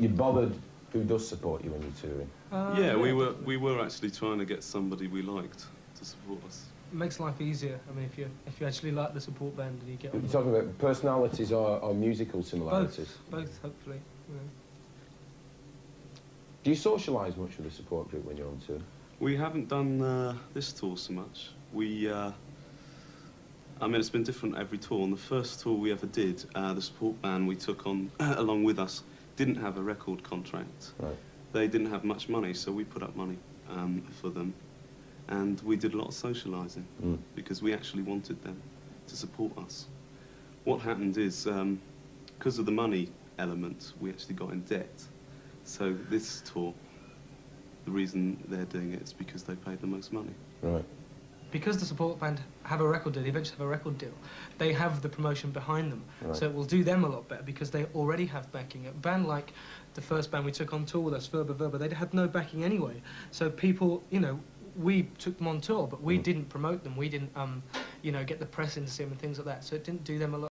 you bothered who does support you when you're touring? Uh, yeah, we were we were actually trying to get somebody we liked to support us. makes life easier. I mean, if you if you actually like the support band and you get You're talking about personalities or, or musical similarities? both, both hopefully. You know. Do you socialise much with the support group when you're on tour? We haven't done uh, this tour so much. We, uh, I mean, it's been different every tour. On the first tour we ever did, uh, the support band we took on along with us didn't have a record contract. Right. They didn't have much money, so we put up money um, for them, and we did a lot of socialising Mm. because we actually wanted them to support us. What happened is, because of the money element, we actually got in debt. So this tour, the reason they're doing it is because they paid the most money. Right. Because the support band have a record deal, they eventually have a record deal, they have the promotion behind them. Right. So it will do them a lot better because they already have backing. A band like the first band we took on tour with us, Verba Verba, they had no backing anyway. So people, you know, we took them on tour, but we Mm. didn't promote them. We didn't, um, you know, get the press in to see them and things like that. So it didn't do them a lot.